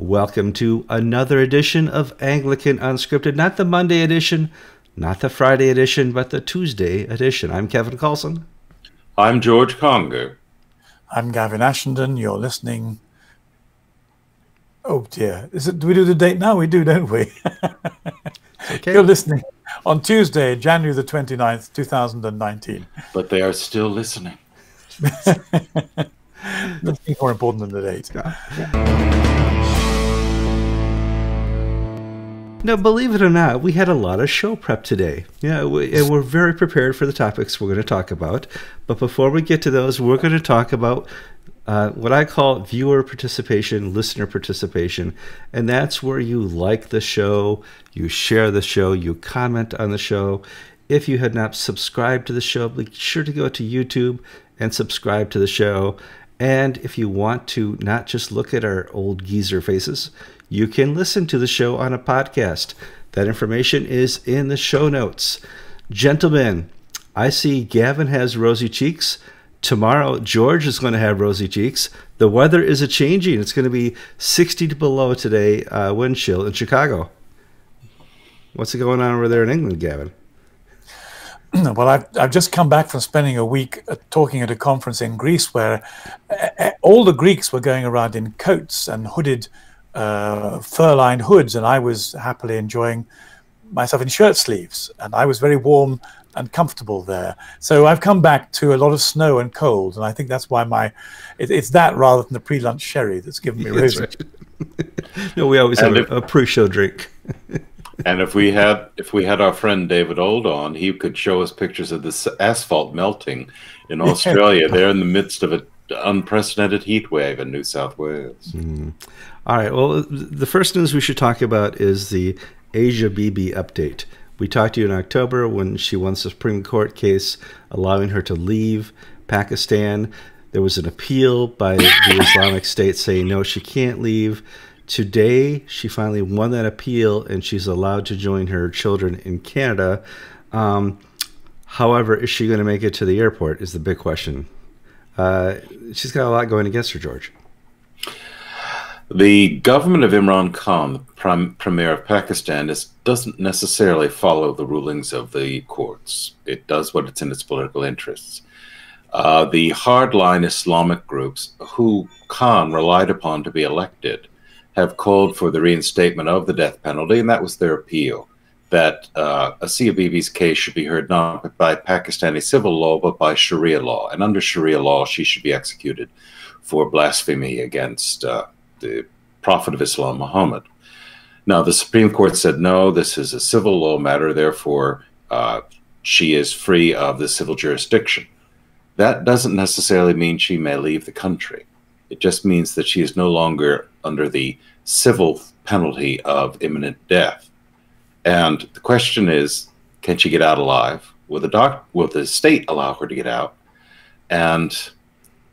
Welcome to another edition of Anglican Unscripted, not the Monday edition, not the Friday edition, but the Tuesday edition. I'm Kevin Kallsen. I'm George Conger. I'm Gavin Ashenden. You're listening. Oh dear. Is it do we do the date now? We do, don't we? okay. You're listening on Tuesday, January the 29th, 2019. But they are still listening. Nothing more important than the date. Now, believe it or not, we had a lot of show prep today. Yeah, we, and we're very prepared for the topics we're going to talk about. But before we get to those, we're going to talk about uh, what I call viewer participation, listener participation. And that's where you like the show, you share the show, you comment on the show. If you had not subscribed to the show, be sure to go to YouTube and subscribe to the show. And if you want to not just look at our old geezer faces, you can listen to the show on a podcast. That information is in the show notes. Gentlemen, I see Gavin has rosy cheeks. Tomorrow, George is going to have rosy cheeks. The weather is a changing. It's going to be 60 below today, uh, wind chill in Chicago. What's going on over there in England, Gavin? well, I've, I've just come back from spending a week uh, talking at a conference in Greece where uh, uh, all the Greeks were going around in coats and hooded uh, fur-lined hoods, and I was happily enjoying myself in shirt sleeves, and I was very warm and comfortable there. So I've come back to a lot of snow and cold, and I think that's why my it, it's that rather than the pre-lunch sherry that's given me rosy. Right. no, we always and have a, a pre-show drink. and if we had if we had our friend David Ould on, he could show us pictures of the asphalt melting in Australia. They're in the midst of an unprecedented heat wave in New South Wales. Mm. All right. Well, the first news we should talk about is the Asia Bibi update. We talked to you in October when she won the Supreme Court case allowing her to leave Pakistan. There was an appeal by the Islamic State saying no, she can't leave. Today, she finally won that appeal and she's allowed to join her children in Canada. Um, however, is she going to make it to the airport? Is the big question. Uh, she's got a lot going against her, George. The government of Imran Khan, the Prime Premier of Pakistan, is, doesn't necessarily follow the rulings of the courts. It does what it's in its political interests. Uh, the hardline Islamic groups who Khan relied upon to be elected have called for the reinstatement of the death penalty, and that was their appeal. That uh, Asia Bibi's case should be heard not by Pakistani civil law, but by Sharia law. And under Sharia law, she should be executed for blasphemy against uh, the Prophet of Islam, Muhammad. Now, the Supreme Court said, no, this is a civil law matter, therefore, uh, she is free of the civil jurisdiction. That doesn't necessarily mean she may leave the country. It just means that she is no longer under the civil penalty of imminent death. And the question is, can she get out alive? Will the doc will the state allow her to get out? And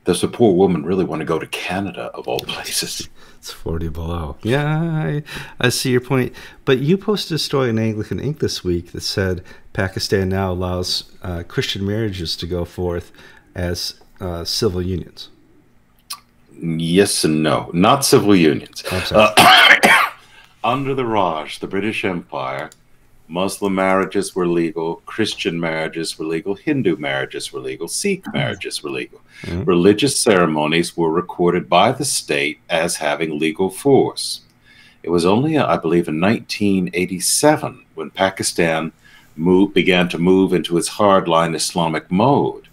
does a poor woman really want to go to Canada of all places? It's 40 below. Yeah, I, I see your point. But you posted a story in Anglican Ink this week that said Pakistan now allows uh, Christian marriages to go forth as uh, civil unions. Yes and no. Not civil unions. Uh, under the Raj, the British Empire, Muslim marriages were legal, Christian marriages were legal, Hindu marriages were legal, Sikh mm-hmm. marriages were legal. Mm-hmm. Religious ceremonies were recorded by the state as having legal force. It was only, I believe, in 1987 when Pakistan moved, began to move into its hardline Islamic mode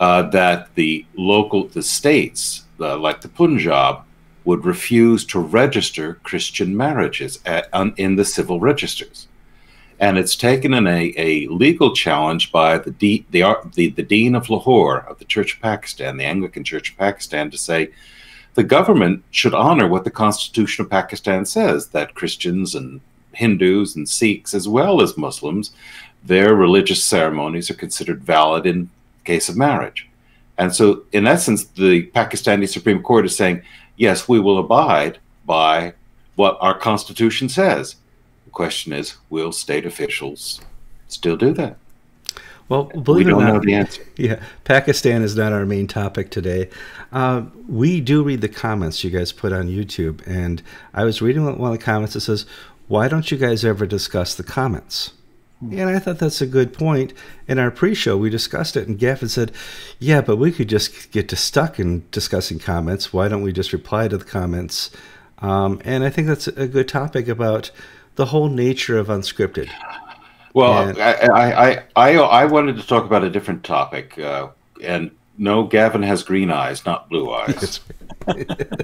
uh, that the local, the states, uh, like the Punjab, would refuse to register Christian marriages at, in the civil registers and it's taken in a, a legal challenge by the, de- the, the, the dean of Lahore of the Church of Pakistan, the Anglican Church of Pakistan, to say the government should honor what the Constitution of Pakistan says that Christians and Hindus and Sikhs, as well as Muslims, their religious ceremonies are considered valid in case of marriage. And so, in essence, the Pakistani Supreme Court is saying, yes, we will abide by what our Constitution says The question is will state officials still do that? Well, believe we don't it or not, know the answer. Yeah, Pakistan is not our main topic today. Uh, we do read the comments you guys put on YouTube, and I was reading one of the comments that says, "Why don't you guys ever discuss the comments?" And I thought that's a good point. In our pre-show, we discussed it, and Gavin said, "Yeah, but we could just get to stuck in discussing comments. Why don't we just reply to the comments?" Um, and I think that's a good topic about the whole nature of unscripted. Well, and, I, I, I, I, wanted to talk about a different topic, uh, and no, Gavin has green eyes, not blue eyes.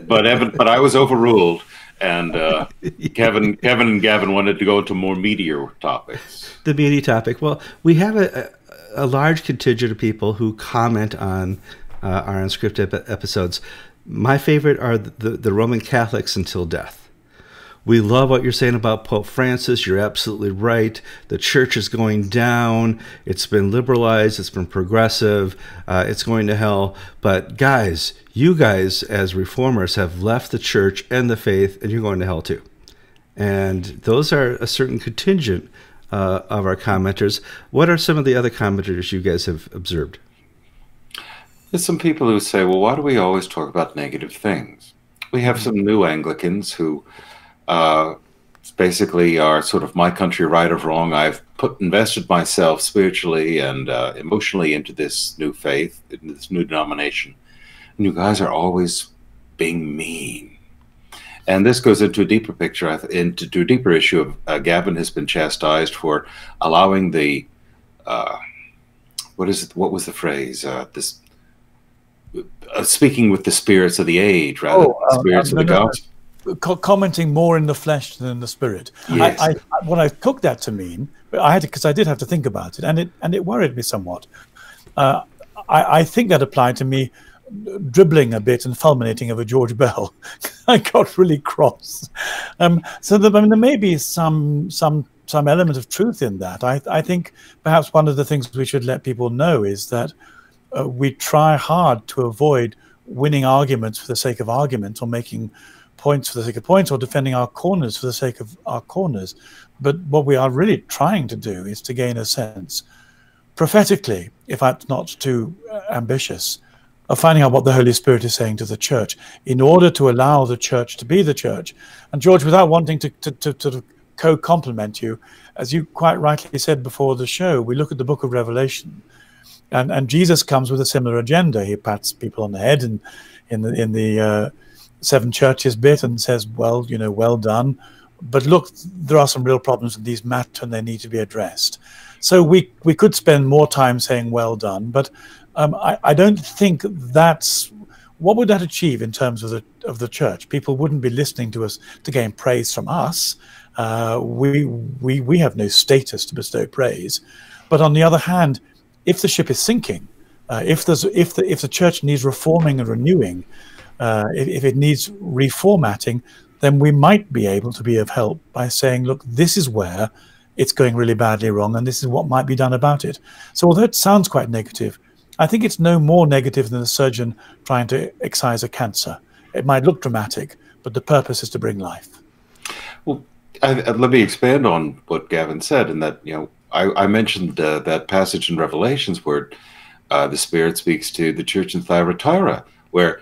but Evan, but I was overruled, and uh, Kevin, Kevin, and Gavin wanted to go into more meatier topics. The meaty topic. Well, we have a, a, a large contingent of people who comment on uh, our unscripted episodes. My favorite are the, the Roman Catholics until death. We love what you're saying about Pope Francis. You're absolutely right. The church is going down. It's been liberalized. It's been progressive. Uh, it's going to hell. But guys, you guys as reformers have left the church and the faith, and you're going to hell too. And those are a certain contingent uh, of our commenters. What are some of the other commenters you guys have observed? There's some people who say, well, why do we always talk about negative things? We have some new Anglicans who uh, basically are sort of my country right or wrong. I've put invested myself spiritually and uh, emotionally into this new faith, into this new denomination, and you guys are always being mean. And this goes into a deeper picture, into a deeper issue of uh, Gavin has been chastised for allowing the, uh, what is it? What was the phrase? Uh, this uh, speaking with the spirits of the age rather oh, than the spirits of the gospel co- commenting more in the flesh than in the spirit. Yes. I, I, what I took that to mean, I had because I did have to think about it, and it and it worried me somewhat. Uh, I, I think that applied to me dribbling a bit and fulminating over George Bell. I got really cross. Um, so I mean, there may be some some some element of truth in that. I, I think perhaps one of the things we should let people know is that uh, we try hard to avoid winning arguments for the sake of argument or making points for the sake of points or defending our corners for the sake of our corners. But what we are really trying to do is to gain a sense, prophetically, if that's not too uh, ambitious, of finding out what the Holy Spirit is saying to the church in order to allow the church to be the church. And George, without wanting to, to, to, to co compliment you, as you quite rightly said before the show, we look at the book of Revelation. And, and Jesus comes with a similar agenda. He pats people on the head and in the in the uh, seven churches bit and says, well, you know, well done. But look, there are some real problems with these matter and they need to be addressed. So we, we could spend more time saying well done, but um, I, I don't think that's what would that achieve in terms of the of the church? People wouldn't be listening to us to gain praise from us. Uh, we we we have no status to bestow praise. But on the other hand, if the ship is sinking, uh, if there's if the if the church needs reforming and renewing, uh, if, if it needs reformatting, then we might be able to be of help by saying, look, this is where it's going really badly wrong, and this is what might be done about it. So, although it sounds quite negative, I think it's no more negative than a surgeon trying to excise a cancer. It might look dramatic, but the purpose is to bring life. Well, I, let me expand on what Gavin said, and that you know I, I mentioned uh, that passage in Revelations where uh, the Spirit speaks to the church in Thyatira, where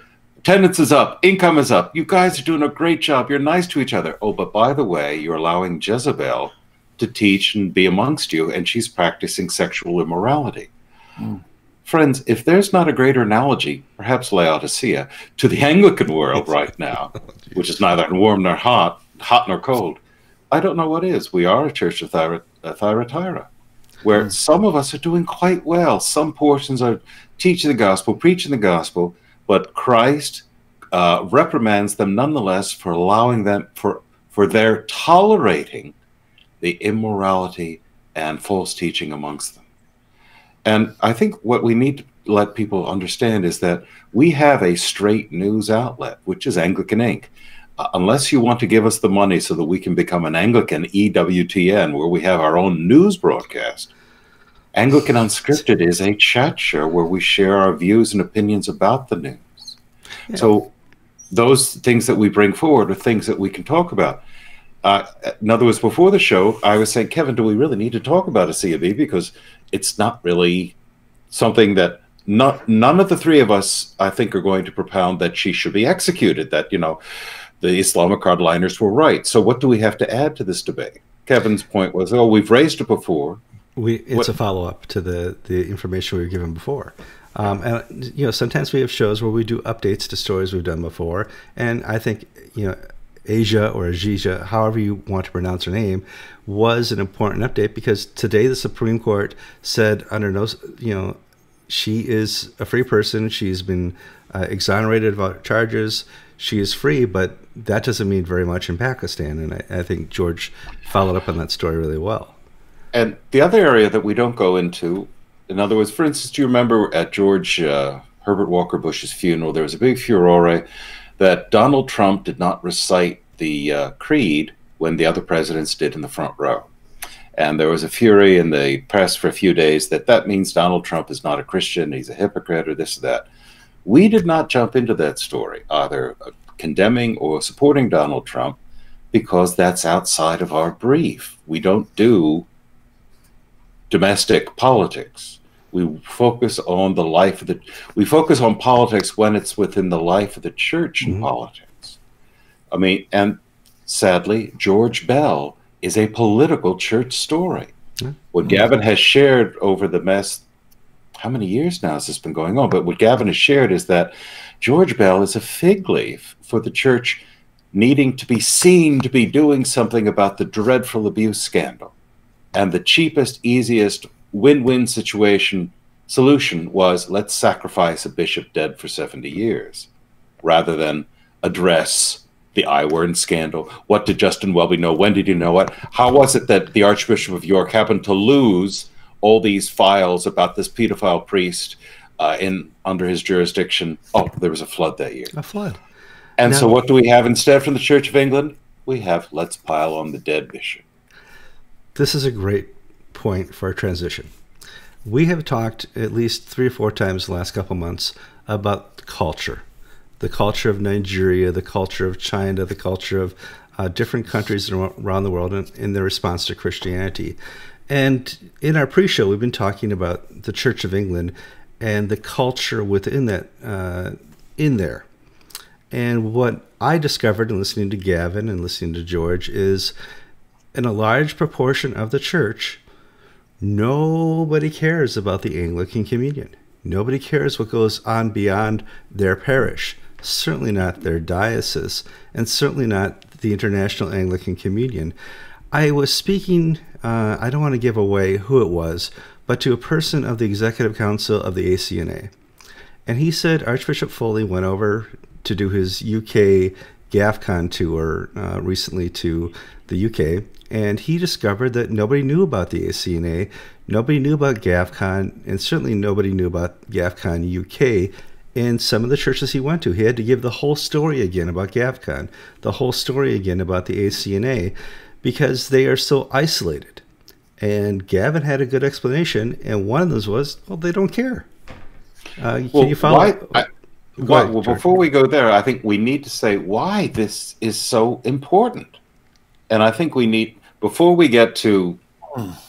attendance is up, income is up. You guys are doing a great job. You're nice to each other. Oh, but by the way, you're allowing Jezebel to teach and be amongst you, and she's practicing sexual immorality. Mm. Friends, if there's not a greater analogy, perhaps Laodicea, to the Anglican world right now, which is neither warm nor hot, hot nor cold, I don't know what is. We are a church of Thyatira, where mm. some of us are doing quite well. Some portions are teaching the gospel, preaching the gospel, but Christ uh, reprimands them nonetheless for allowing them for for their tolerating the immorality and false teaching amongst them. And I think what we need to let people understand is that we have a straight news outlet, which is Anglican Ink. Uh, unless you want to give us the money so that we can become an Anglican EWTN, where we have our own news broadcast, Anglican Unscripted is a chat show where we share our views and opinions about the news. Yeah. So those things that we bring forward are things that we can talk about. uh, in other words, before the show, I was saying, Kevin, do we really need to talk about ASIA-B because it's not really something that not none of the three of us, I think, are going to propound that she should be executed. That you know, the Islamic hardliners were right. So, what do we have to add to this debate? Kevin's point was, oh, we've raised it before. We it's what? a follow up to the the information we were given before. Um, and you know, sometimes we have shows where we do updates to stories we've done before, and I think you know Asia or Aziza, however you want to pronounce her name, was an important update because today the Supreme Court said under no, you know, she is a free person. She's been uh, exonerated of charges. She is free, but that doesn't mean very much in Pakistan. And I, I think George followed up on that story really well. And the other area that we don't go into, in other words, for instance, do you remember at George uh, Herbert Walker Bush's funeral, there was a big furore that Donald Trump did not recite the uh, creed when the other presidents did in the front row. And there was a fury in the press for a few days that that means Donald Trump is not a Christian, he's a hypocrite, or this or that. We did not jump into that story, either condemning or supporting Donald Trump, because that's outside of our brief. We don't do domestic politics. We focus on the life of the. We focus on politics when it's within the life of the church and mm-hmm. politics. I mean, and sadly, George Bell is a political church story. Mm-hmm. What Gavin has shared over the mess, how many years now has this been going on? But what Gavin has shared is that George Bell is a fig leaf for the church needing to be seen to be doing something about the dreadful abuse scandal. And the cheapest, easiest win win situation solution was let's sacrifice a bishop dead for 70 years rather than address the I word scandal. What did Justin Welby know? When did he know it? How was it that the Archbishop of York happened to lose all these files about this pedophile priest uh, in under his jurisdiction? Oh, there was a flood that year. A flood. And now, so, what do we have instead from the Church of England? We have let's pile on the dead bishop. This is a great point for a transition. We have talked at least three or four times the last couple months about culture the culture of Nigeria, the culture of China, the culture of uh, different countries around the world in, in their response to Christianity. And in our pre show, we've been talking about the Church of England and the culture within that, uh, in there. And what I discovered in listening to Gavin and listening to George is in a large proportion of the church, nobody cares about the Anglican Communion. Nobody cares what goes on beyond their parish certainly not their diocese, and certainly not the International Anglican Communion. I was speaking, uh, I don't want to give away who it was, but to a person of the Executive Council of the ACNA. And he said Archbishop Foley went over to do his UK GAFCON tour uh, recently to the UK, and he discovered that nobody knew about the ACNA, nobody knew about GAFCON, and certainly nobody knew about GAFCON UK in some of the churches he went to. He had to give the whole story again about GAFCON, the whole story again about the ACNA, because they are so isolated. And Gavin had a good explanation, and one of those was, well, they don't care. Uh, well, can you follow? Why, I, well, ahead, well before we go there, I think we need to say why this is so important. And I think we need, before we get to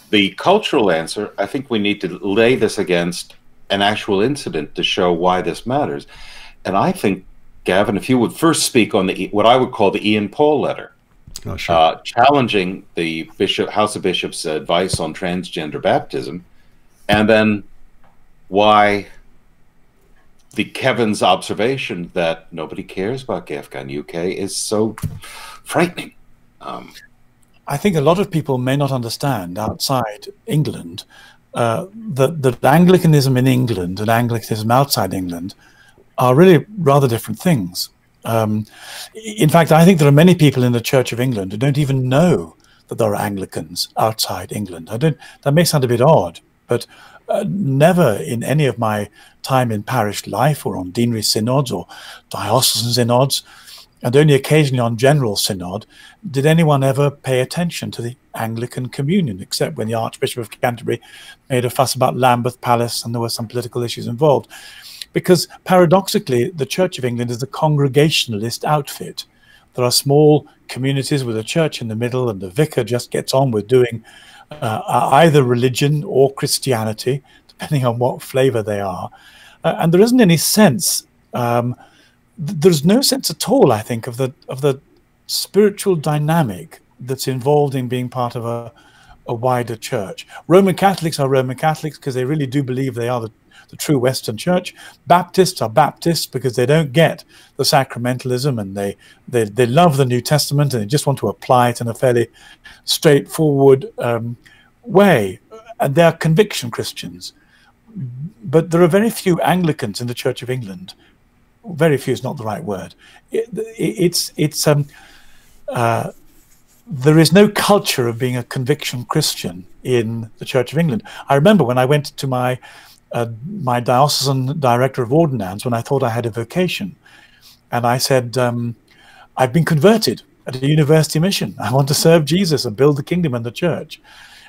the cultural answer, I think we need to lay this against an actual incident to show why this matters. And I think, Gavin, if you would first speak on the what I would call the Ian Paul letter, oh, sure. uh, challenging the Bishop House of Bishops' advice on transgender baptism, and then why the Kevin's observation that nobody cares about GAFCON UK is so frightening. Um, I think a lot of people may not understand outside England uh, that, that Anglicanism in England and Anglicanism outside England are really rather different things. Um, in fact, I think there are many people in the Church of England who don't even know that there are Anglicans outside England. I don't. That may sound a bit odd, but uh, never in any of my time in parish life or on deanery synods or diocesan synods and only occasionally on General Synod did anyone ever pay attention to the Anglican Communion, except when the Archbishop of Canterbury made a fuss about Lambeth Palace and there were some political issues involved. Because paradoxically, the Church of England is a congregationalist outfit. There are small communities with a church in the middle, and the vicar just gets on with doing uh, either religion or Christianity, depending on what flavor they are. Uh, and there isn't any sense. Um, th- there's no sense at all, I think, of the of the spiritual dynamic that's involved in being part of a, a wider church. Roman Catholics are Roman Catholics because they really do believe they are the, the true Western church. Baptists are Baptists because they don't get the sacramentalism and they, they, they love the New Testament and they just want to apply it in a fairly straightforward um, way. And they are conviction Christians. But there are very few Anglicans in the Church of England. Very few is not the right word. It, it, it's it's um, uh, there is no culture of being a conviction Christian in the Church of England. I remember when I went to my uh, my diocesan director of ordinands when I thought I had a vocation, and I said, um, "I've been converted at a university mission. I want to serve Jesus and build the kingdom and the church."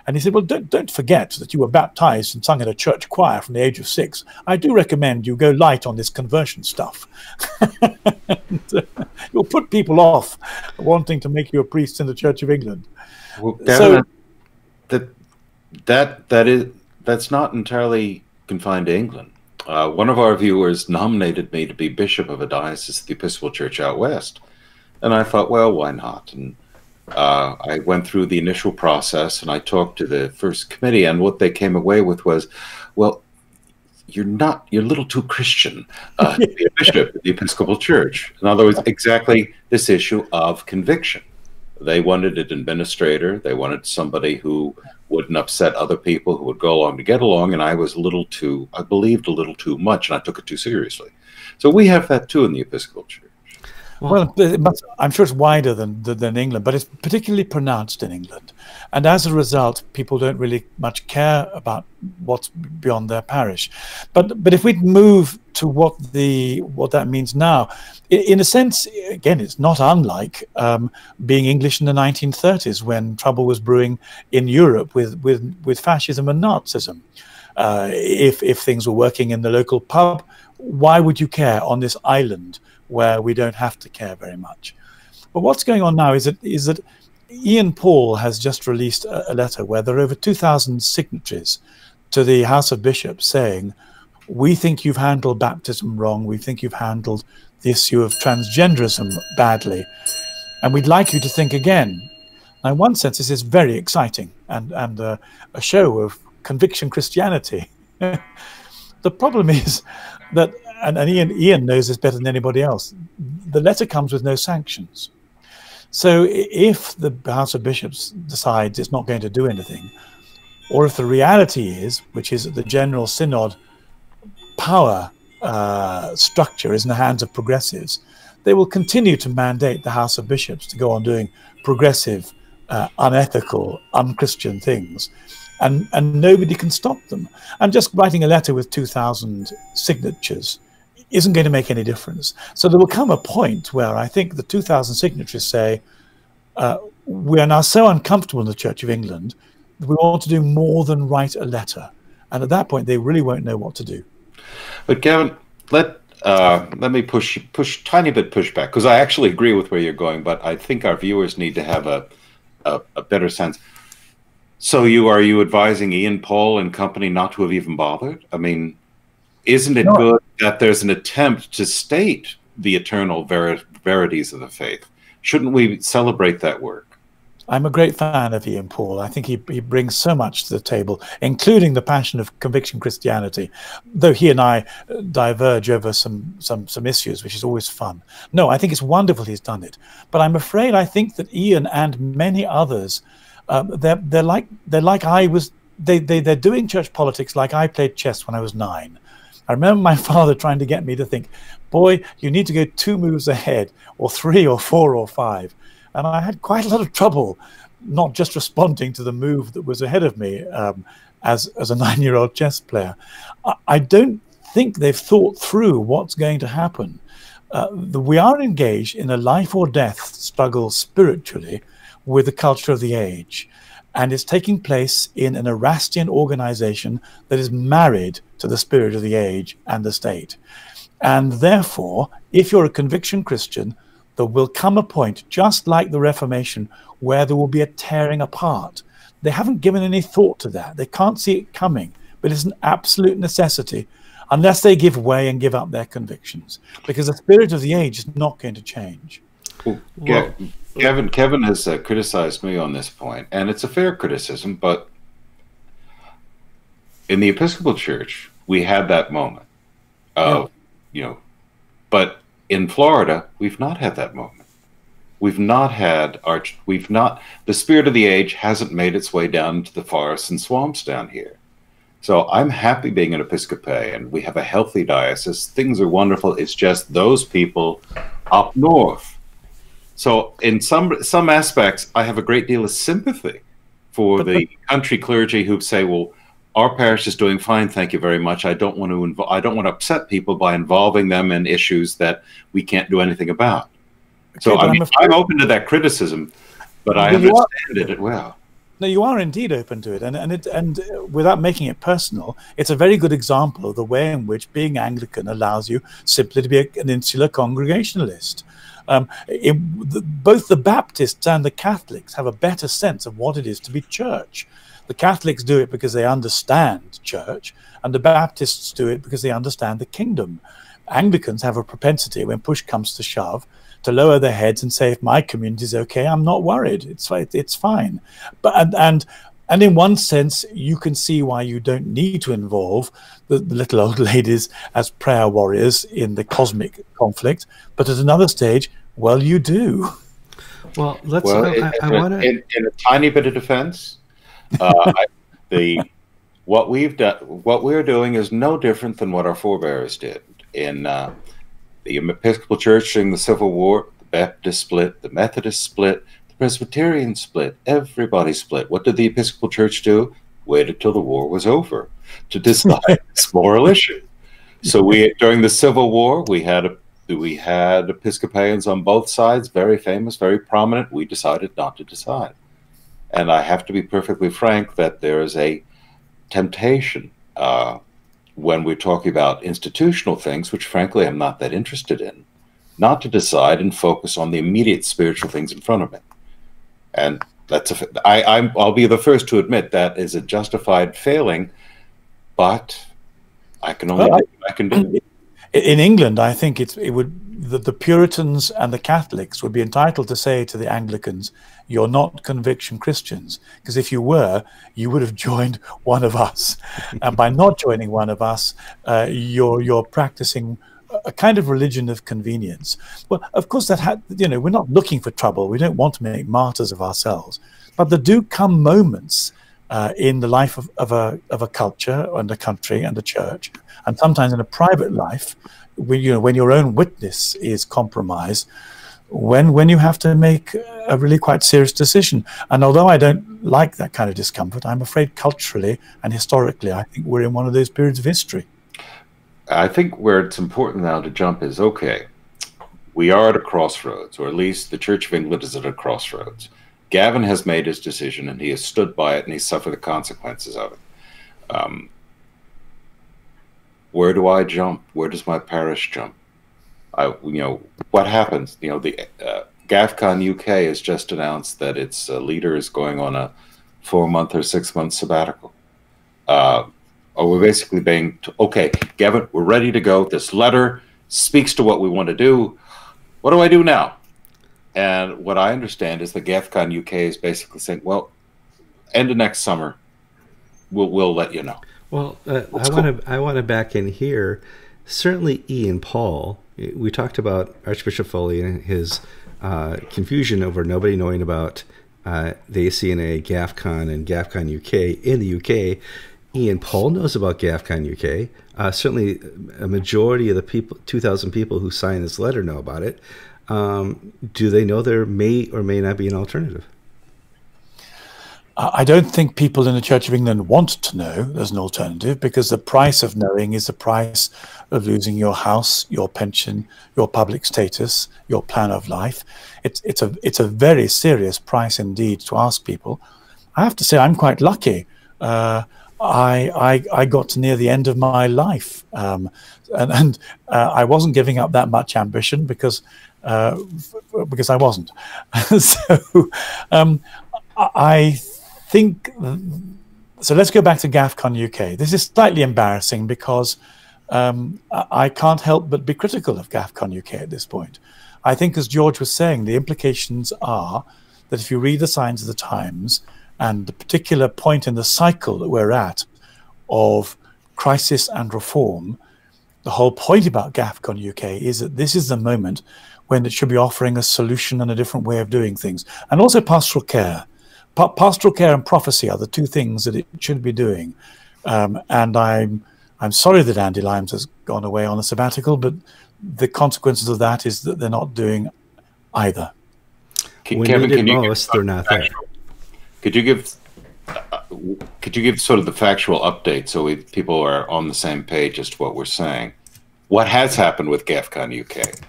And he said, Well, don't, don't forget that you were baptized and sung in a church choir from the age of six. I do recommend you go light on this conversion stuff. and, uh, you'll put people off wanting to make you a priest in the Church of England. Well, so, that, that, that is, that's not entirely confined to England. Uh, one of our viewers nominated me to be bishop of a diocese of the Episcopal Church out west. And I thought, well, why not? And uh, I went through the initial process and I talked to the first committee, and what they came away with was, well, you're not, you're a little too Christian uh, to be a bishop of the Episcopal Church. In other words, exactly this issue of conviction. They wanted an administrator, they wanted somebody who wouldn't upset other people, who would go along to get along, and I was a little too, I believed a little too much, and I took it too seriously. So we have that too in the Episcopal Church. Well, well I'm sure it's wider than, than England, but it's particularly pronounced in England. And as a result, people don't really much care about what's beyond their parish. But but if we move to what the what that means now, in a sense, again, it's not unlike um, being English in the 1930s when trouble was brewing in Europe with with with fascism and Nazism. Uh, if if things were working in the local pub, why would you care on this island? where we don't have to care very much. But what's going on now is that is that Ian Paul has just released a, a letter where there are over 2,000 signatures to the House of Bishops saying, "We think you've handled baptism wrong. We think you've handled the issue of transgenderism badly, and we'd like you to think again." Now, in one sense, this is very exciting and and uh, a show of conviction Christianity. the problem is that and, and Ian, Ian knows this better than anybody else. The letter comes with no sanctions. So if the House of Bishops decides it's not going to do anything, or if the reality is, which is that the General Synod power uh, structure is in the hands of progressives, they will continue to mandate the House of Bishops to go on doing progressive, uh, unethical, unchristian things and and nobody can stop them. And just writing a letter with two thousand signatures isn't going to make any difference. So there will come a point where I think the 2,000 signatories say, uh, we are now so uncomfortable in the Church of England we want to do more than write a letter. And at that point, they really won't know what to do. But Gavin, let uh, let me push push tiny bit pushback because I actually agree with where you're going, but I think our viewers need to have a, a, a better sense. So you are you advising Ian Paul and company not to have even bothered? I mean, isn't it no. good that there's an attempt to state the eternal ver- verities of the faith? Shouldn't we celebrate that work? I'm a great fan of Ian Paul. I think he, he brings so much to the table, including the passion of conviction Christianity, though he and I uh, diverge over some, some, some issues, which is always fun. No, I think it's wonderful he's done it. But I'm afraid I think that Ian and many others, um, they're, they're, like, they're like I was, they, they, they're doing church politics like I played chess when I was nine. I remember my father trying to get me to think, boy, you need to go two moves ahead, or three, or four, or five. And I had quite a lot of trouble not just responding to the move that was ahead of me um, as, as a nine year old chess player. I, I, don't think they've thought through what's going to happen. Uh, the, we are engaged in a life or death struggle spiritually with the culture of the age and it's taking place in an Erastian organization that is married to the spirit of the age and the state. And therefore, if you're a conviction Christian, there will come a point, just like the Reformation, where there will be a tearing apart. They haven't given any thought to that. They can't see it coming, but it's an absolute necessity unless they give way and give up their convictions, because the spirit of the age is not going to change. Well, well, Kevin, Kevin has uh, criticized me on this point, and it's a fair criticism. But in the Episcopal Church, we had that moment of, yeah. you know, but in Florida, we've not had that moment. We've not had our, we've not, the spirit of the age hasn't made its way down to the forests and swamps down here. So I'm happy being an Episcopalian. We have a healthy diocese. Things are wonderful. It's just those people up north so in some some aspects, I have a great deal of sympathy for the country clergy who say, "Well, our parish is doing fine, thank you very much. I don't want to I don't want to upset people by involving them in issues that we can't do anything about." So I mean, I'm, I'm, open to that criticism, but I understand it well. No, you are indeed open to it, and and it and without making it personal, it's a very good example of the way in which being Anglican allows you simply to be a, an insular congregationalist. Um, it, the, both the Baptists and the Catholics have a better sense of what it is to be church. The Catholics do it because they understand church, and the Baptists do it because they understand the kingdom. Anglicans have a propensity, when push comes to shove, to lower their heads and say, "If my community is okay, I'm not worried. It's it's fine." But and and and in one sense, you can see why you don't need to involve the, the, little old ladies as prayer warriors in the cosmic conflict. But at another stage, well, you do. Well, let's. Well, I, in, I, I want to. In, in, a tiny bit of defense, uh, the what we've done, what we're doing, is no different than what our forebears did in uh, the Episcopal Church during the Civil War. The Baptist split, the Methodist split, the Presbyterian split. Everybody split. What did the Episcopal Church do? Waited till the war was over to decide this moral issue. So we, during the Civil War, we had a we had Episcopalians on both sides, very famous, very prominent. We decided not to decide. And I have to be perfectly frank that there is a temptation uh, when we're talking about institutional things, which frankly I'm not that interested in, not to decide and focus on the immediate spiritual things in front of me. And that's a, I, I'm, I'll be the first to admit that is a justified failing, but I can only well, do what I can do in England, I think it, it would the, the, Puritans and the Catholics would be entitled to say to the Anglicans, "You're not conviction Christians," because if you were, you would have joined one of us, and by not joining one of us, uh, you're you're practicing a kind of religion of convenience. Well, of course, that had you know we're not looking for trouble. We don't want to make martyrs of ourselves, but there do come moments uh, in the life of, of, a, of a culture and a country and a church, and sometimes in a private life, when, you know, when your own witness is compromised, when, when you have to make a really quite serious decision. And although I don't like that kind of discomfort, I'm afraid culturally and historically, I think we're in one of those periods of history. I think where it's important now to jump is okay, we are at a crossroads, or at least the Church of England is at a crossroads. Gavin has made his decision and he has stood by it and he suffered the consequences of it. Um, where do I jump? Where does my parish jump? I, you know, what happens? You know, the uh, GAFCON UK has just announced that its uh, leader is going on a four-month or six-month sabbatical. Uh, or we're basically being, okay, Gavin, we're ready to go. This letter speaks to what we want to do. What do I do now? And what I understand is the GAFCON UK is basically saying, well, end of next summer, we'll we'll let you know. Well, uh, I want to I want to back in here. Certainly, Ian Paul. We talked about Archbishop Foley and his uh, confusion over nobody knowing about uh, the ACNA, GAFCON, and GAFCON UK in the UK. Ian Paul knows about GAFCON UK. Uh, certainly, a majority of the people, 2,000 people who signed this letter, know about it um, do they know there may or may not be an alternative? I don't think people in the Church of England want to know there's an alternative because the price of knowing is the price of losing your house, your pension, your public status, your plan of life. It's it's a it's a very serious price indeed to ask people. I have to say I'm quite lucky. Uh, I, I, I got to near the end of my life, um, and, and uh, I wasn't giving up that much ambition because uh, because I wasn't. so um, I think so. Let's go back to GAFCON UK. This is slightly embarrassing because um, I can't help but be critical of GAFCON UK at this point. I think, as George was saying, the implications are that if you read the signs of the times and the particular point in the cycle that we're at of crisis and reform, the whole point about GAFCON UK is that this is the moment when it should be offering a solution and a different way of doing things. And also pastoral care. Pa pastoral care and prophecy are the two things that it should be doing. Um, and I'm I'm sorry that Andy Lines has gone away on a sabbatical, but the consequences of that is that they're not doing either. When Kevin, can you most, they're not there. Could you give uh, could you give sort of the factual update so we, people are on the same page as to what we're saying? What has happened with GAFCON UK?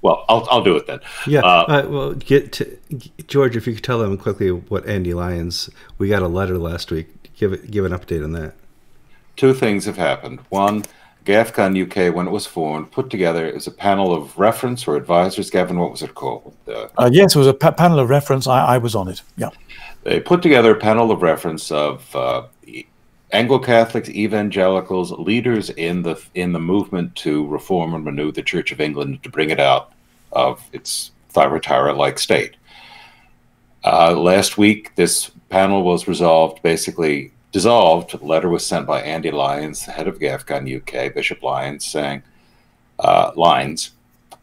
Well, I'll, I'll do it then. Yeah. Uh, uh, well, get to George. If you could tell them quickly what Andy Lines. We got a letter last week. Give it. Give an update on that. Two things have happened. One, GAFCON UK, when it was formed, put together as a panel of reference or advisors. Gavin, what was it called? Uh, uh, yes, it was a pa panel of reference. I, I, was on it. Yeah. They put together a panel of reference of uh, Anglo Catholics, evangelicals, leaders in the in the movement to reform and renew the Church of England to bring it out of its Thyatira-like state. Uh, last week, this panel was resolved basically dissolved, a letter was sent by Andy Lines, the head of GAFCON UK, Bishop Lines, saying, uh, Lines,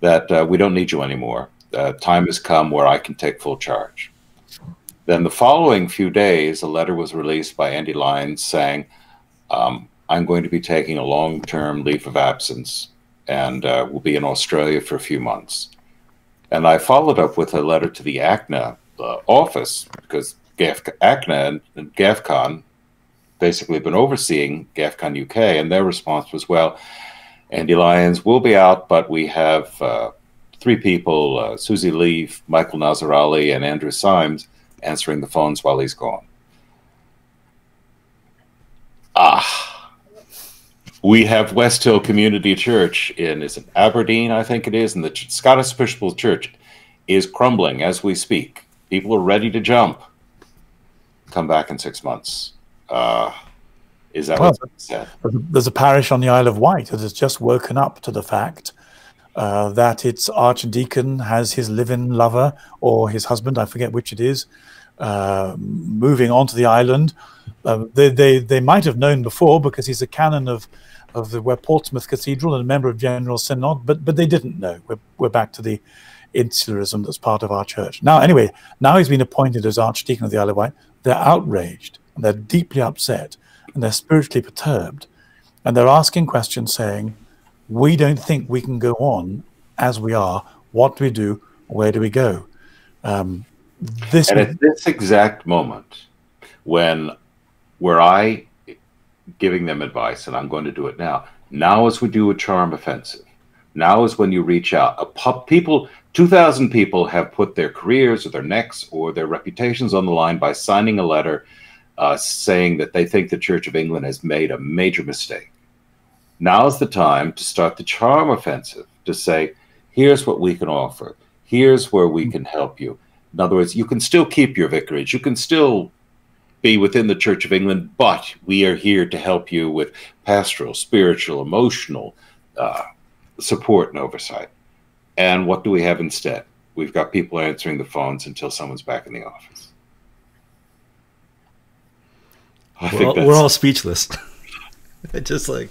that uh, we don't need you anymore. Uh, time has come where I can take full charge. Then the following few days, a letter was released by Andy Lines saying, um, I'm going to be taking a long term leave of absence and uh, will be in Australia for a few months. And I followed up with a letter to the ACNA uh, office because GAF- ACNA and GAFCON basically been overseeing GAFCON UK, and their response was, well, Andy Lines will be out, but we have uh, three people, uh, Susie Leafe, Michael Nazir-Ali, and Andrew Symes, answering the phones while he's gone. Ah, we have West Hill Community Church in, is it Aberdeen, I think it is, and the Scottish Episcopal Church is crumbling as we speak. People are ready to jump. Come back in six months. Uh, is that well, what said? There's a parish on the Isle of Wight that has just woken up to the fact uh, that its archdeacon has his live-in lover or his husband, I forget which it is, uh, moving onto the island. Uh, they, they, they might have known before because he's a canon of of the where Portsmouth Cathedral and a member of General Synod, but but they didn't know. We're, we're back to the insularism that's part of our church. Now, anyway, now he's been appointed as Archdeacon of the Isle of Wight. They're outraged and they're deeply upset and they're spiritually perturbed and they're asking questions saying, We don't think we can go on as we are. What do we do? Where do we go? Um, this and at this exact moment, when where I giving them advice, and I'm going to do it now. Now, as we do a charm offensive, now is when you reach out. A pub, people, 2,000 people have put their careers or their necks or their reputations on the line by signing a letter uh, saying that they think the Church of England has made a major mistake. Now is the time to start the charm offensive to say, here's what we can offer, here's where we can help you. In other words, you can still keep your vicarage, you can still be within the Church of England, but we are here to help you with pastoral, spiritual, emotional uh, support and oversight. And what do we have instead? We've got people answering the phones until someone's back in the office. I we're, all, we're all speechless. just like,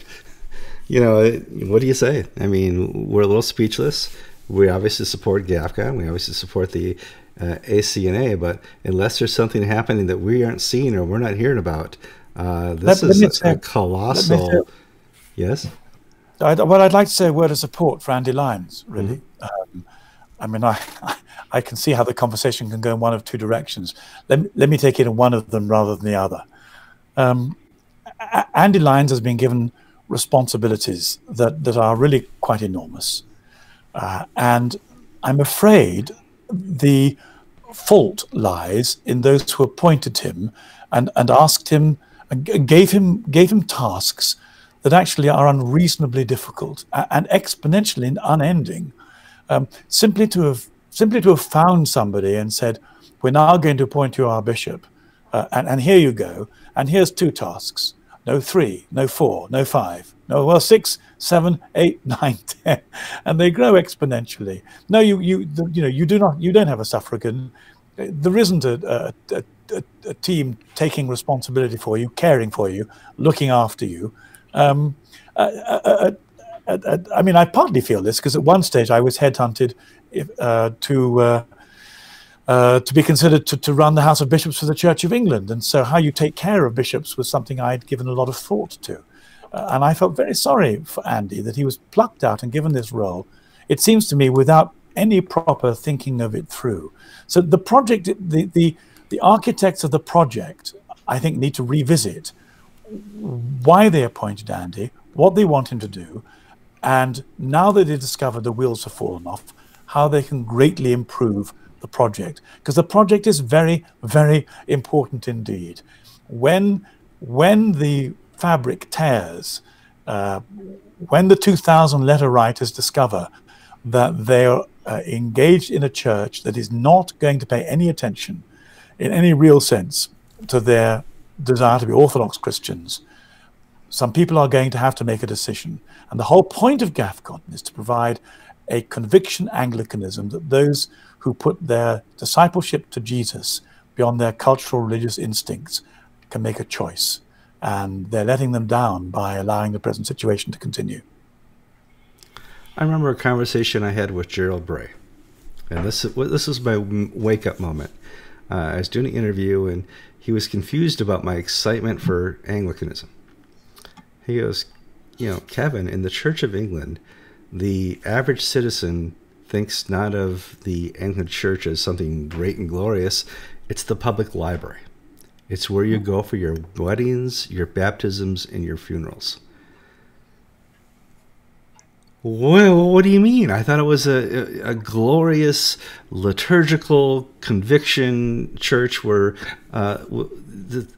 you know, what do you say? I mean, we're a little speechless. We obviously support GAFCON. We obviously support the uh, ACNA, but unless there's something happening that we aren't seeing or we're not hearing about, uh, this let, is let a, a, colossal. Yes. I, well, I'd like to say a word of support for Andy Lines. Really, mm-hmm. um, I mean, I, I can see how the conversation can go in one of two directions. Let me, let me take it in one of them rather than the other. Um, Andy Lines has been given responsibilities that, that are really quite enormous. Uh, and I'm afraid the fault lies in those who appointed him and, and asked him gave him gave him tasks that actually are unreasonably difficult and exponentially unending. Um, simply to have simply to have found somebody and said, "We're now going to appoint you our bishop, uh, and, and here you go, and here's two tasks." No three, no four, no five, no well six, seven, eight, nine, ten, and they grow exponentially. No, you you the, you know you do not you don't have a suffragan. There isn't a, a, a, a, team taking responsibility for you, caring for you, looking after you. Um, uh, uh, uh, I mean, I partly feel this because at one stage I was headhunted to uh, to be considered to, to run the House of Bishops for the Church of England. And so, how you take care of bishops was something I'd given a lot of thought to. Uh, and I felt very sorry for Andy that he was plucked out and given this role, it seems to me, without any proper thinking of it through. So, the project, the, the, the architects of the project, I think, need to revisit why they appointed Andy, what they want him to do, and now that they discover the wheels have fallen off, how they can greatly improve the project because the project is very, very important indeed. When when the fabric tears, uh, when the 2,000 letter writers discover that they are uh, engaged in a church that is not going to pay any attention in any real sense to their desire to be Orthodox Christians, some people are going to have to make a decision. And the whole point of GAFCON is to provide a conviction Anglicanism that those who put their discipleship to Jesus beyond their cultural religious instincts can make a choice. And they're letting them down by allowing the present situation to continue. I remember a conversation I had with Gerald Bray. And this, this was my wake up moment. Uh, I was doing an interview and he was confused about my excitement for Anglicanism. He goes, You know, Kevin, in the Church of England, the average citizen thinks not of the Anglican Church as something great and glorious. It's the public library. It's where you go for your weddings, your baptisms, and your funerals. Well, what do you mean? I thought it was a, a, a liturgical conviction church where uh,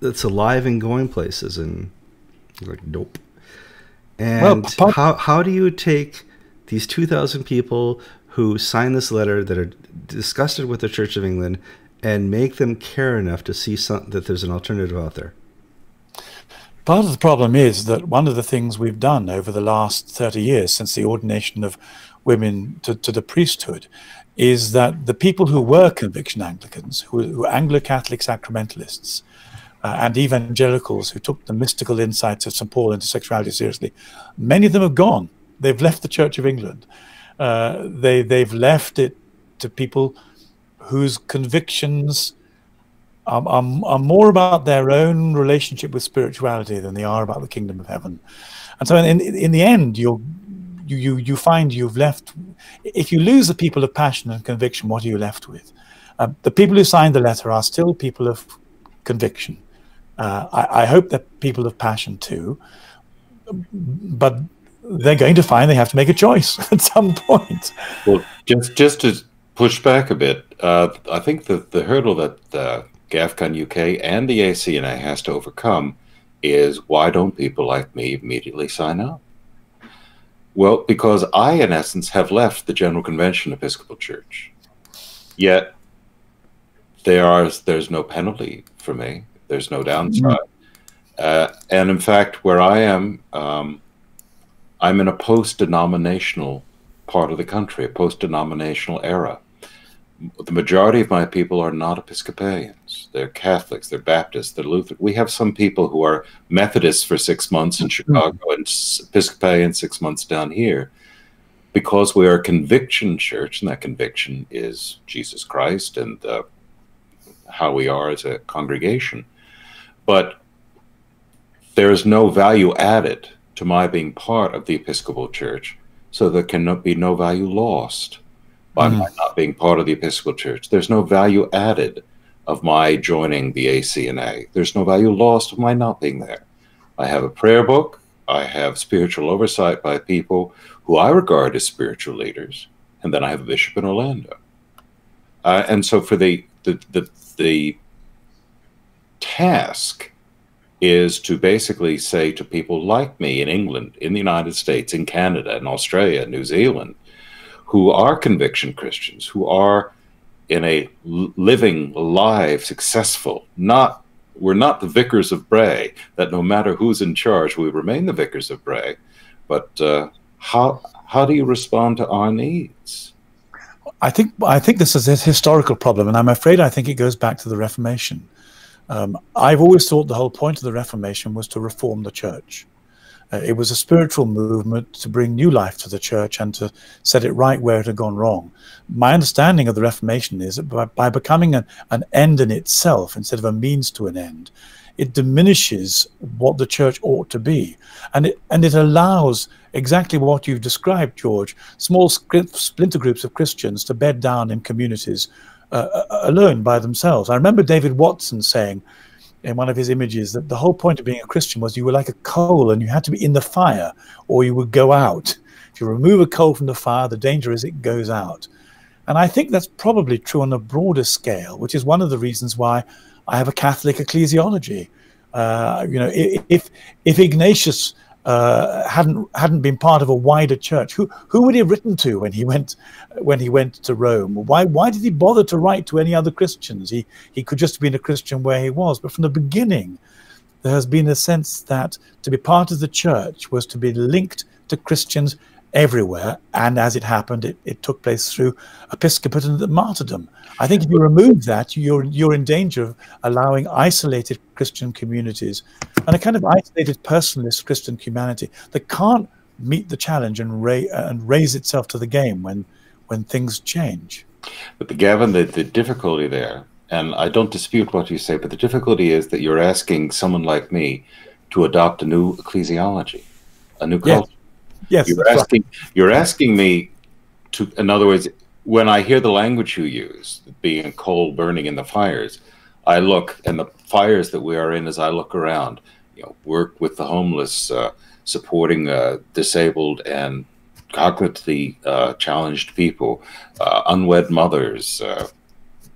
that's alive and going places. And like, nope. And well, how, how do you take these 2,000 people who sign this letter that are disgusted with the Church of England and make them care enough to see some, that there's an alternative out there? Part of the problem is that one of the things we've done over the last 30 years since the ordination of women to, to the priesthood is that the people who were conviction Anglicans, who, who were Anglo-Catholic sacramentalists, uh, and evangelicals who took the mystical insights of St. Paul into sexuality seriously, many of them have gone. They've left the Church of England. Uh, they they've left it to people whose convictions are, are, are, more about their own relationship with spirituality than they are about the kingdom of heaven. And so, in in the end, you you you find you've left. If you lose the people of passion and conviction, what are you left with? Uh, the people who signed the letter are still people of conviction. Uh, I, I hope that people of passion too, but they're going to find they have to make a choice at some point. Well, just just to push back a bit, uh, I think that the hurdle that uh, GAFCON UK and the ACNA has to overcome is why don't people like me immediately sign up? Well, because I, in essence, have left the General Convention Episcopal Church. Yet there are there's no penalty for me. There's no downside. Mm uh, and in fact, where I am, um, I'm in a post denominational part of the country, a post denominational era. The majority of my people are not Episcopalians. They're Catholics, they're Baptists, they're Lutheran. We have some people who are Methodists for six months in Chicago and Episcopalian six months down here. Because we are a conviction church, and that conviction is Jesus Christ and uh, how we are as a congregation. But there is no value added to my being part of the Episcopal Church, so there cannot be no value lost by mm. my not being part of the Episcopal Church. There's no value added of my joining the ACNA. There's no value lost of my not being there. I have a prayer book. I have spiritual oversight by people who I regard as spiritual leaders, and then I have a bishop in Orlando. Uh, and so, for the the the, the task is to basically say to people like me in England, in the United States, in Canada, in Australia, New Zealand, who are conviction Christians, who are in a living, live, successful, not we're not the vicars of Bray, that no matter who's in charge, we remain the vicars of Bray. But uh, how how do you respond to our needs? I think I think this is a historical problem, and I'm afraid I think it goes back to the Reformation. Um, I've always thought the whole point of the Reformation was to reform the church. Uh, it was a spiritual movement to bring new life to the church and to set it right where it had gone wrong. My understanding of the Reformation is that by, by becoming an, an end in itself instead of a means to an end, it diminishes what the church ought to be, and it and it allows exactly what you've described, George. Small splinter groups of Christians to bed down in communities uh, uh, alone by themselves. I remember David Watson saying in one of his images that the whole point of being a Christian was you were like a coal and you had to be in the fire or you would go out. If you remove a coal from the fire, the danger is it goes out. And I think that's probably true on a broader scale, which is one of the reasons why I have a Catholic ecclesiology. Uh, you know, if if Ignatius uh, hadn't hadn't been part of a wider church, who who would he have written to when he went when he went to Rome? Why why did he bother to write to any other Christians? He he could just have been a Christian where he was. But from the beginning, there has been a sense that to be part of the church was to be linked to Christians everywhere. And as it happened, it, it took place through episcopate and martyrdom. I think if you remove that, you're you're in danger of allowing isolated Christian communities and a kind of isolated personalist Christian humanity that can't meet the challenge and, ra- and raise itself to the game when when things change. But the, Gavin, the, the difficulty there, and I don't dispute what you say, but the difficulty is that you're asking someone like me to adopt a new ecclesiology, a new culture. Yes, you're asking right. you're asking me to. In other words, when I hear the language you use, being coal burning in the fires, I look and the fires that we are in as I look around. You know, work with the homeless, uh, supporting uh, disabled and cognitively uh, challenged people, uh, unwed mothers, uh,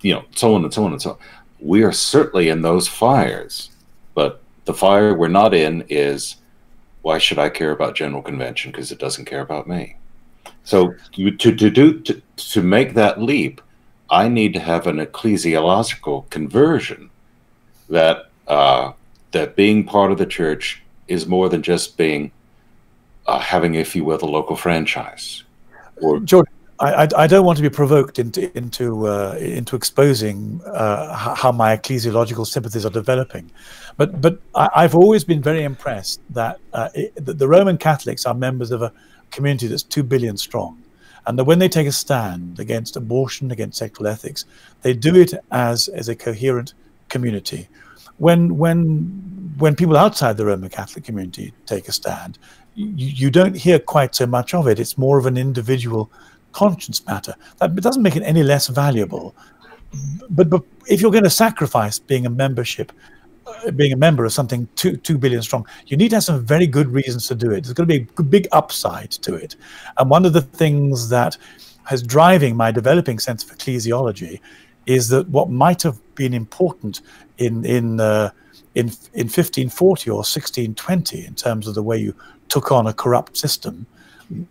you know, so on and so on and so on. We are certainly in those fires, but the fire we're not in is why should I care about General Convention? Because it doesn't care about me. So to, to do to, to make that leap, I need to have an ecclesiological conversion that uh, that being part of the church is more than just being uh, having, if you will, the local franchise. Or George, I, I, don't want to be provoked into into uh, into exposing uh, how my ecclesiological sympathies are developing, but but I, have always been very impressed that, uh, it, that the Roman Catholics are members of a community that's two billion strong, and that when they take a stand against abortion, against sexual ethics, they do it as as a coherent community. When when when people outside the Roman Catholic community take a stand, you, you don't hear quite so much of it. It's more of an individual conscience matter. That doesn't make it any less valuable. But, but if you're going to sacrifice being a membership, uh, being a member of something two two billion strong, you need to have some very good reasons to do it. There's going to be a big upside to it. And one of the things that has driving my developing sense of ecclesiology is that what might have been important in in uh, in in 1540 or 1620 in terms of the way you took on a corrupt system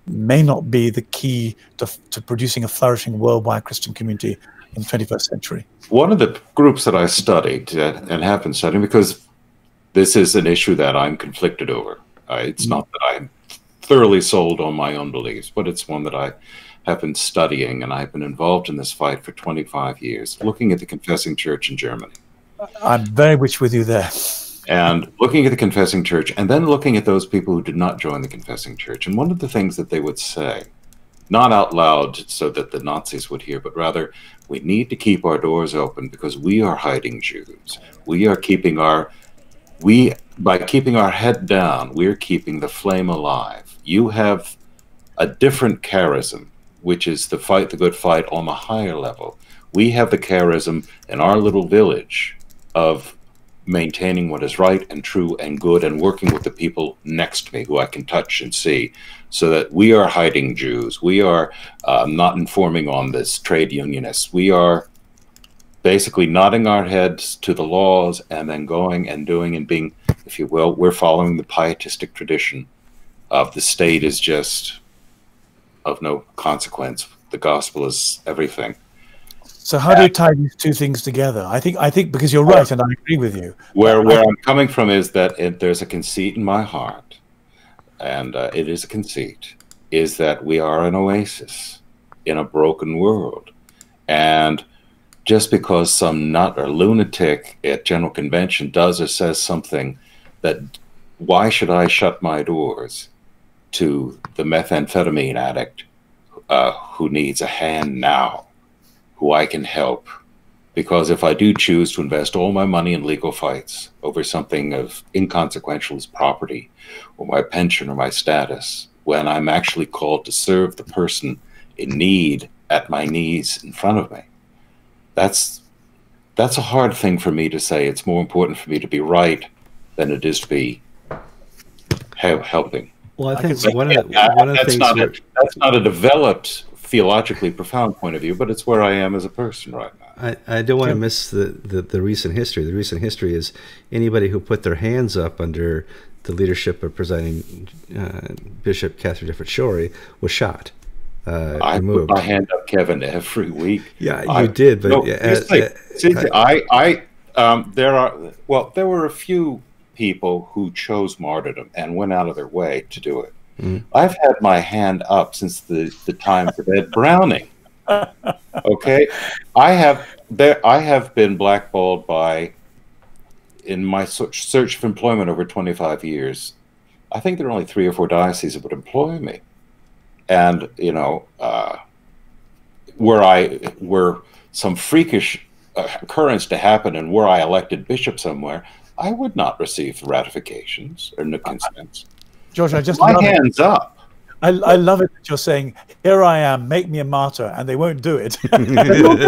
may not be the key to, to producing a flourishing worldwide Christian community in the 21st century. One of the groups that I studied uh, and have been studying, because this is an issue that I'm conflicted over. Uh, it's mm-hmm. not that I'm thoroughly sold on my own beliefs, but it's one that I have been studying, and I've been involved in this fight for 25 years, looking at the Confessing Church in Germany. I'm very much with you there and looking at the confessing church and then looking at those people who did not join the confessing church. And one of the things that they would say not out loud so that the nazis would hear but rather we need to keep our doors open because we are hiding jews. We are keeping our we by keeping our head down we're keeping the flame alive. You have a different charism which is the fight the good fight on the higher level. We have the charism in our little village of maintaining what is right and true and good and working with the people next to me who I can touch and see so that we are hiding Jews. We are uh, not informing on this trade unionists. We are basically nodding our heads to the laws and then going and doing and being if you will. We're following the pietistic tradition of the state is just of no consequence. The gospel is everything. So how do you tie these two things together? I think I think because you're right, and I agree with you. Where where I'm coming from is that it, there's a conceit in my heart, and uh, it is a conceit, is that we are an oasis in a broken world, and just because some nut or lunatic at general convention does or says something that why should I shut my doors to the methamphetamine addict uh, who needs a hand now? Who I can help. Because if I do choose to invest all my money in legal fights over something of inconsequential as property or my pension or my status, when I'm actually called to serve the person in need at my knees in front of me, that's that's a hard thing for me to say. It's more important for me to be right than it is to be helping. Well, I think one of the, one of the that's things not a, that's not a developed theologically profound point of view, but it's where I am as a person right now. I, I don't want to miss the, the, the, recent history. The recent history is anybody who put their hands up under the leadership of presiding uh, Bishop Katharine Jefferts Schori was shot. Uh, I removed. put my hand up, Kevin, every week. Yeah, you I, did, but no, uh, uh, I, I, um, there are well, there were a few people who chose martyrdom and went out of their way to do it. Mm. I've had my hand up since the, the times of Ed Browning. Okay, I have there. I have been blackballed by in my search for employment over 25 years. I think there are only three or four dioceses that would employ me, and you know, uh, were I were some freakish uh, occurrence to happen, and were I elected bishop somewhere, I would not receive ratifications or no consents. George, I just my hands it. up. I, I love it that you're saying, "Here I am, make me a martyr," and they won't do it. they won't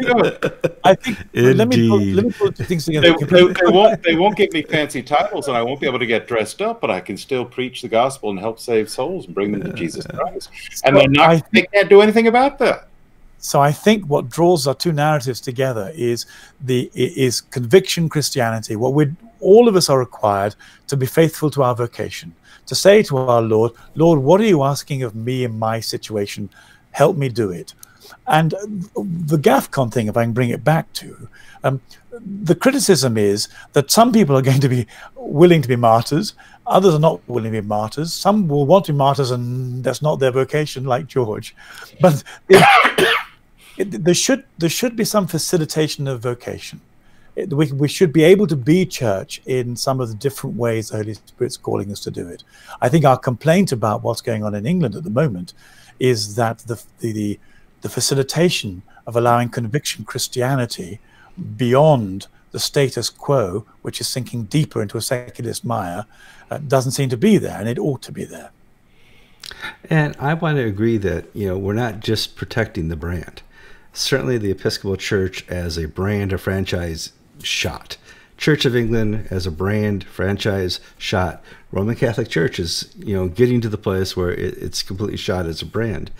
do it. I think. Let me, put, let me put things together. They, they, they, won't. They won't give me fancy titles, and I won't be able to get dressed up. But I can still preach the gospel and help save souls and bring them to Jesus Christ. And they're not. Think, they can't do anything about that. So I think what draws our two narratives together is the is conviction Christianity. What we all of us are required to be faithful to our vocation, to say to our Lord, Lord, what are you asking of me in my situation? Help me do it. And the GAFCON thing, if I can bring it back to, um, the criticism is that some people are going to be willing to be martyrs, others are not willing to be martyrs. Some will want to be martyrs, and that's not their vocation, like George. But it, there should there should be some facilitation of vocation. It, we, we should be able to be church in some of the different ways the Holy Spirit's calling us to do it. I think our complaint about what's going on in England at the moment is that the the, the, the facilitation of allowing conviction Christianity beyond the status quo, which is sinking deeper into a secularist mire, uh, doesn't seem to be there, and it ought to be there. And I want to agree that you know we're not just protecting the brand certainly the Episcopal Church as a brand or franchise shot. Church of England as a brand franchise shot. Roman Catholic Church is you know getting to the place where it, it's completely shot as a brand.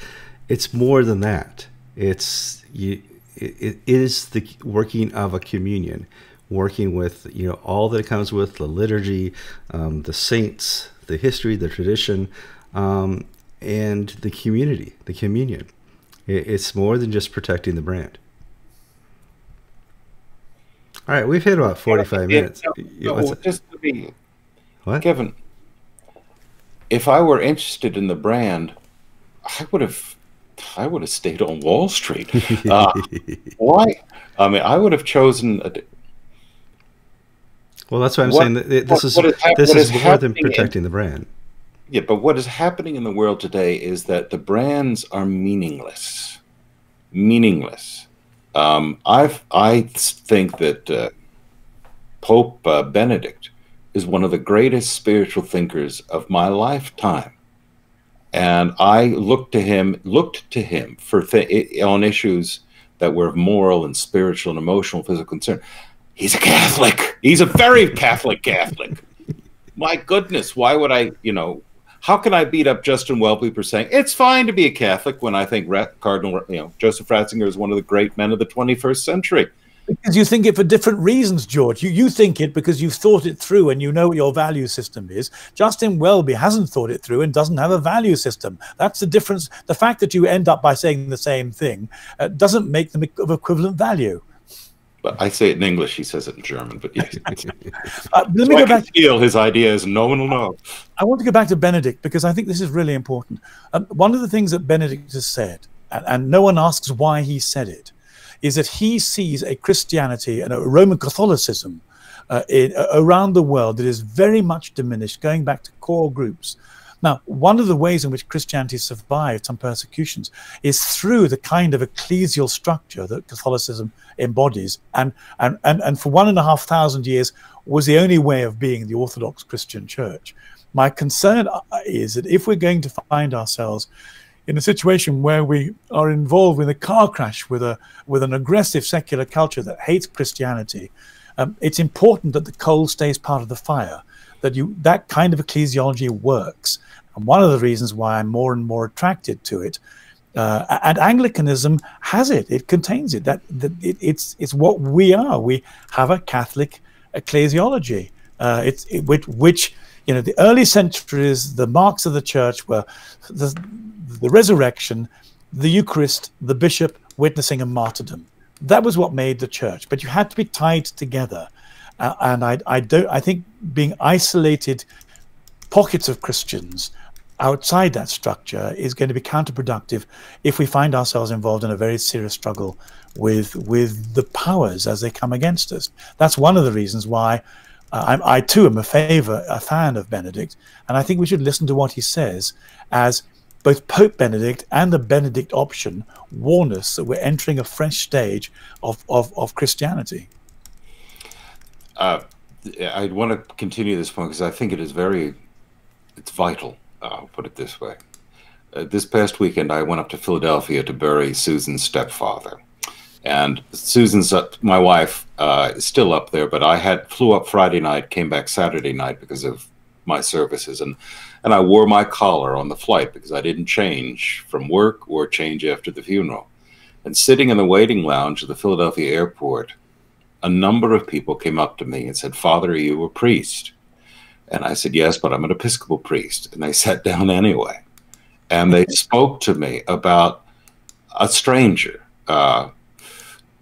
It's more than that. It's you, it, it is the working of a communion, working with you know all that it comes with the liturgy, um, the saints, the history, the tradition, um, and the community, the communion. It's more than just protecting the brand. All right, we've hit about 45 yeah, minutes. No, no, just to be, what? Kevin, if I were interested in the brand, I would have I would have stayed on Wall Street. Uh, why? I mean, I would have chosen. A, well, that's why I'm what, saying that this what, is what is, this is, is more than protecting in, the brand. Yeah, but what is happening in the world today is that the brands are meaningless. Meaningless. Um, i I think that uh, Pope uh, Benedict is one of the greatest spiritual thinkers of my lifetime, and I looked to him, looked to him for on issues that were of moral and spiritual and emotional, physical concern. He's a Catholic. He's a very Catholic Catholic. My goodness, why would I, you know, how can I beat up Justin Welby for saying it's fine to be a Catholic when I think Cardinal, you know, Joseph Ratzinger is one of the great men of the 21st century? Because you think it for different reasons, George. You, you think it because you've thought it through and you know what your value system is. Justin Welby hasn't thought it through and doesn't have a value system. That's the difference. The fact that you end up by saying the same thing uh, doesn't make them of equivalent value. But I say it in English. He says it in German. But yes. uh, let me go I back. feel his idea is no one will know. I want to go back to Benedict because I think this is really important. Um, one of the things that Benedict has said, and, and no one asks why he said it, is that he sees a Christianity and a Roman Catholicism uh, in, uh, around the world that is very much diminished, going back to core groups. Now, one of the ways in which Christianity survived some persecutions is through the kind of ecclesial structure that Catholicism embodies, and and and, and for one and a half thousand years was the only way of being the Orthodox Christian Church. My concern uh, is that if we're going to find ourselves in a situation where we are involved in a car crash with a with an aggressive secular culture that hates Christianity, um, it's important that the coal stays part of the fire. That you that kind of ecclesiology works, and one of the reasons why I'm more and more attracted to it. Uh, and Anglicanism has it; it contains it. That, that it, it's it's what we are. We have a Catholic ecclesiology. Uh, it's it, which which you know the early centuries, the marks of the church were the the resurrection, the Eucharist, the bishop witnessing a martyrdom. That was what made the church. But you had to be tied together. Uh, and I, I don't. I think being isolated pockets of Christians outside that structure is going to be counterproductive if we find ourselves involved in a very serious struggle with with the powers as they come against us. That's one of the reasons why uh, I, I too am a favor, a fan of Benedict, and I think we should listen to what he says as both Pope Benedict and the Benedict option warn us that we're entering a fresh stage of, of, of Christianity. Uh, I want to continue this point because I think it is very, it's vital. Uh, I'll put it this way. Uh, this past weekend, I went up to Philadelphia to bury Susan's stepfather. And Susan's, uh, my wife, uh, is still up there, but I had flew up Friday night, came back Saturday night because of my services. And and I wore my collar on the flight because I didn't change from work or change after the funeral. And sitting in the waiting lounge of the Philadelphia airport, a number of people came up to me and said, Father, are you a priest? And I said, Yes, but I'm an Episcopal priest. And they sat down anyway. And they spoke to me about a stranger uh,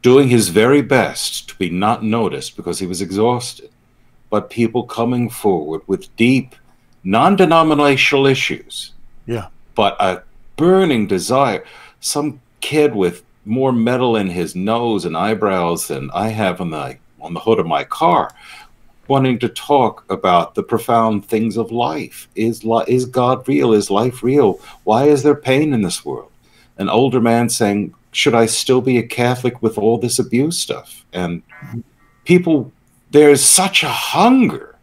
doing his very best to be not noticed because he was exhausted, but people coming forward with deep non-denominational issues. Yeah. But a burning desire. Some kid with more metal in his nose and eyebrows than I have on the on the hood of my car, wanting to talk about the profound things of life. Is li- is God real? Is life real? Why is there pain in this world? An older man saying, "Should I still be a Catholic with all this abuse stuff?" And people, there's such a hunger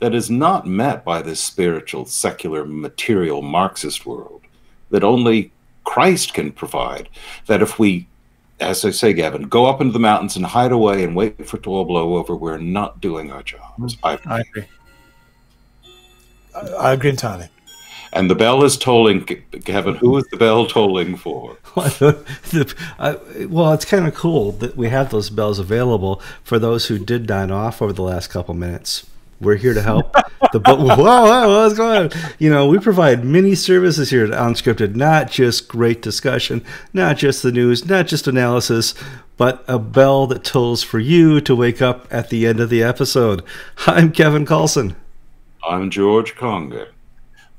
that is not met by this spiritual, secular, material Marxist world that only Christ can provide. That if we, as I say, Gavin, go up into the mountains and hide away and wait for it to all blow over, we're not doing our jobs. I, I agree. I agree entirely. And the bell is tolling, Gavin. Who is the bell tolling for? well, it's kind of cool that we have those bells available for those who did dine off over the last couple minutes. We're here to help. the whoa, whoa, what's going on? You know, we provide many services here at Unscripted, not just great discussion, not just the news, not just analysis, but a bell that tolls for you to wake up at the end of the episode. I'm Kevin Kallsen. I'm George Conger.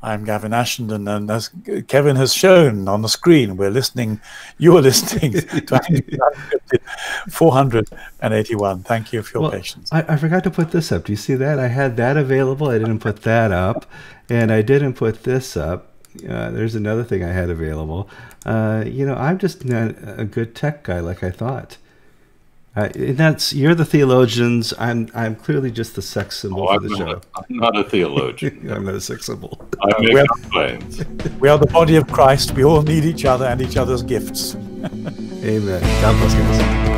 I'm Gavin Ashenden, and as Kevin has shown on the screen, we're listening. You're listening to 481. Thank you for your well, patience. I, I, forgot to put this up. Do you see that? I had that available. I didn't put that up, and I didn't put this up. Uh, there's another thing I had available. Uh, you know, I'm just not a good tech guy like I thought. Uh, that's you're the theologians. I'm I'm clearly just the sex symbol oh, for the I'm show. Not, I'm not a theologian. I'm not a sex symbol. I make we, are, we are the body of Christ. We all need each other and each other's gifts. Amen. God bless, guys.